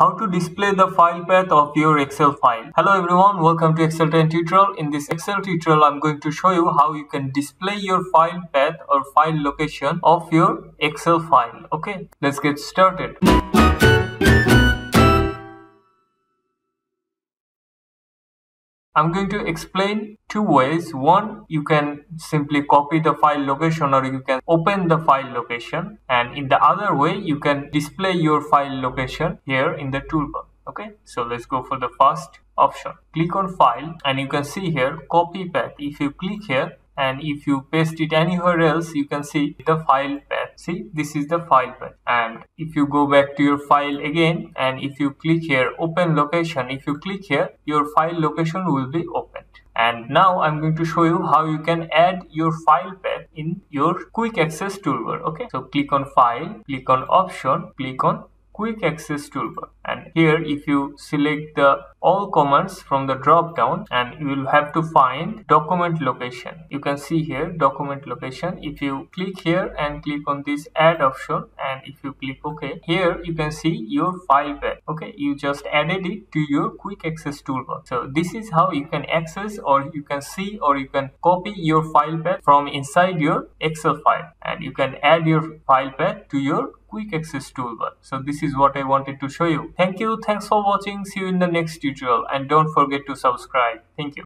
How to display the file path of your Excel file. Hello everyone, welcome to Excel 10 tutorial. In this Excel tutorial, I'm going to show you how you can display your file path or file location of your Excel file. Okay, let's get started. I'm going to explain two ways. One, you can simply copy the file location or you can open the file location. And in the other way, you can display your file location here in the toolbar. Okay, so let's go for the first option. Click on file and you can see here copy path. If you click here, and if you paste it anywhere else you can see the file path see this is the file path and if you go back to your file again and if you click here open location if you click here your file location will be opened. And now I'm going to show you how you can add your file path in your quick access toolbar okay? So click on file click on option click on quick access toolbar. And here if you select the all commands from the drop down and you will have to find document location. You can see here document location. If you click here and click on this add option and if you click ok here you can see your file path. Okay you just added it to your quick access toolbar. So this is how you can access or you can see or you can copy your file path from inside your excel file. And you can add your file path to your quick access toolbar so this is what i wanted to show you. Thank you. Thanks for watching. See you in the next tutorial. And don't forget to subscribe. Thank you